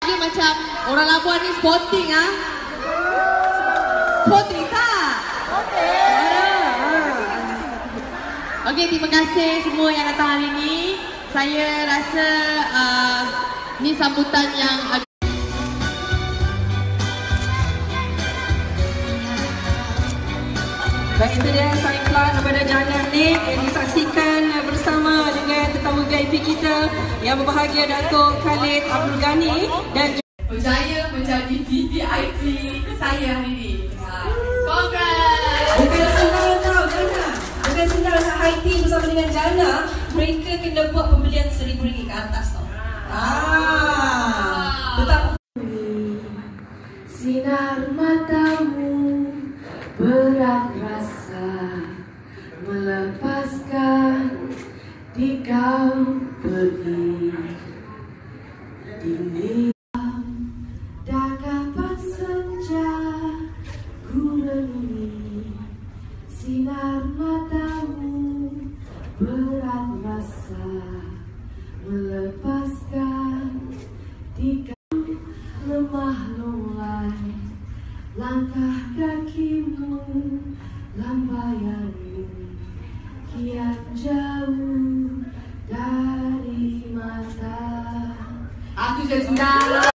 Dia macam orang Labuan ni sporting ah. Sporting tak? Okey, terima kasih semua yang datang hari ini. Saya rasa uh, ni sambutan yang ag- Baik itu dia Saiklan daripada Jana Nik yang disaksikan bersama dengan tetamu VIP kita yang berbahagia Datuk Khalid Abdul Ghani dan berjaya menjadi VVIP saya hari ini. Ha. Congrats! Bukan senang tau Jana Bukan senang nak high tea bersama dengan Jana Mereka kena buat pembelian RM1,000 ke atas tau Ah, Betapa Sinar matamu berat rasa melepaskan di kau pergi. Dinding dah kapan senja ku renungi Sinar matamu. Berat rasa melepaskan di kau lemah kakimu lambayanmu kian jauh dari mata Aku sudah.